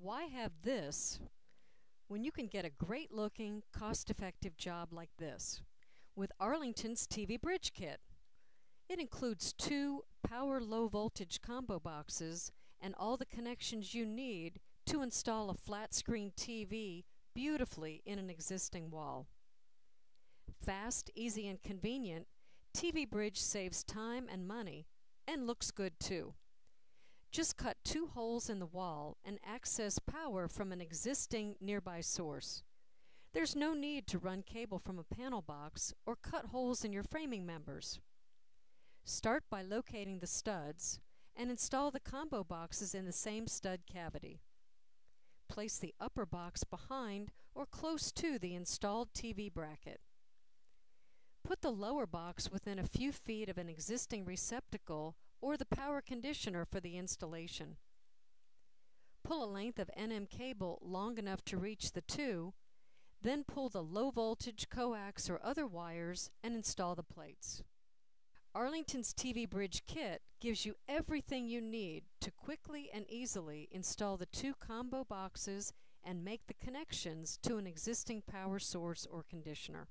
Why have this when you can get a great looking, cost effective job like this with Arlington's TV Bridge Kit? It includes two power low voltage combo boxes and all the connections you need to install a flat screen TV beautifully in an existing wall. Fast, easy, and convenient, TV Bridge saves time and money and looks good too. Just cut two holes in the wall and access power from an existing nearby source. There's no need to run cable from a panel box or cut holes in your framing members. Start by locating the studs and install the combo boxes in the same stud cavity. Place the upper box behind or close to the installed TV bracket. Put the lower box within a few feet of an existing receptacle or the power conditioner for the installation. Pull a length of NM cable long enough to reach the two, then pull the low voltage coax or other wires and install the plates. Arlington's TV Bridge kit gives you everything you need to quickly and easily install the two combo boxes and make the connections to an existing power source or conditioner.